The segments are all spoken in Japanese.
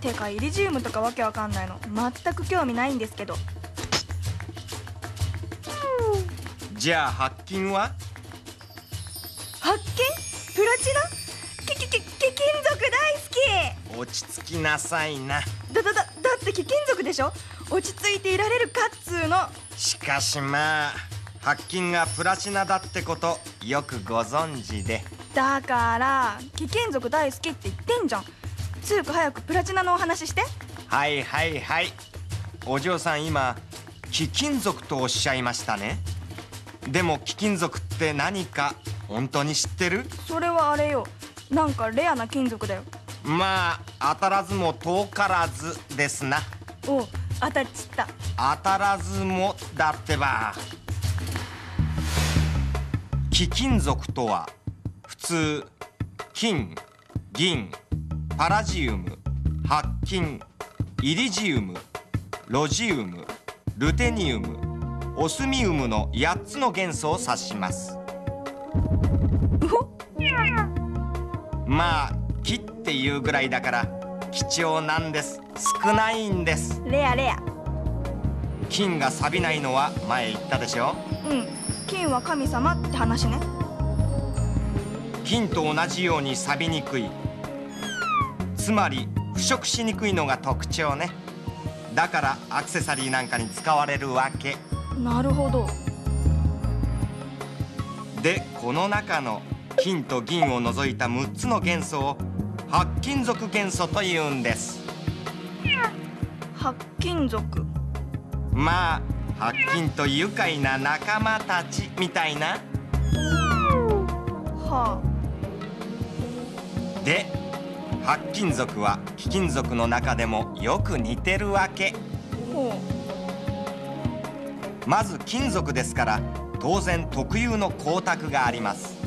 てかイリジウムとかわけわかんないの。全く興味ないんですけど。じゃあ白金は？発見プラチナ？ききき貴金属大好落ち着きなさいな。きだだだだって貴金属でしょ？落ち着いていられるかっつうの。しかしまあ白金がプラチナだってことよくご存知でだから貴金属大好きって言ってんじゃん。つうか早くプラチナのお話して。はいはいはい。お嬢さん今貴金属とおっしゃいましたね。でも貴金属って何か本当に知ってる？それはあれよ。なんかレアな金属だよ。まあ当たらずも遠からずですな。おう当たっちった。当たらずもだってば。貴金属とは普通金銀パラジウム白金イリジウムロジウムルテニウムオスミウムの8つの元素を指します。まあ木っていうぐらいだから貴重なんです。少ないんです。レアレア。金が錆びないのは前言ったでしょ？うん。金は神様って話ね金と同じように錆びにくい。つまり腐食しにくいのが特徴ね。だからアクセサリーなんかに使われるわけ。なるほど。でこの中の金と銀を除いた6つの元素を白金属元素というんです。白金属。まあ白金と愉快な仲間たちみたいな。はで白金属は貴金属の中でもよく似てるわけ。まず金属ですから当然特有の光沢があります。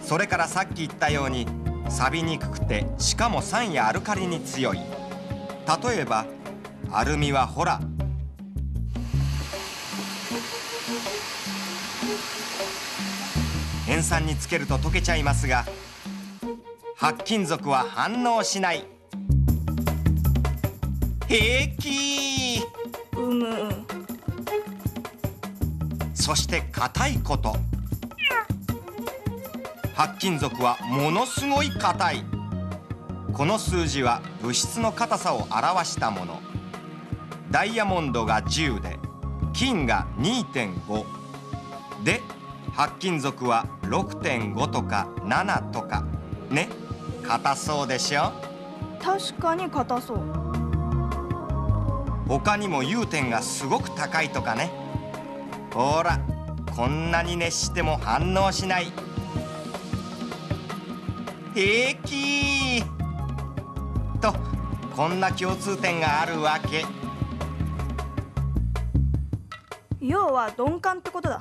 それからさっき言ったように錆びにくくてしかも酸やアルカリに強い。例えばアルミはほら。塩酸につけると溶けちゃいますが白金属は反応しない。平気。うむ。そして硬いこと。白金属はものすごい硬い。この数字は物質の硬さを表したもの。ダイヤモンドが10で金が2.5で白金属は6.5とか7とか。ね硬そうでしょ？確かに硬そう。他にも融点がすごく高いとかね。ほらこんなに熱しても反応しない。平気。とこんな共通点があるわけ。要は鈍感ってことだ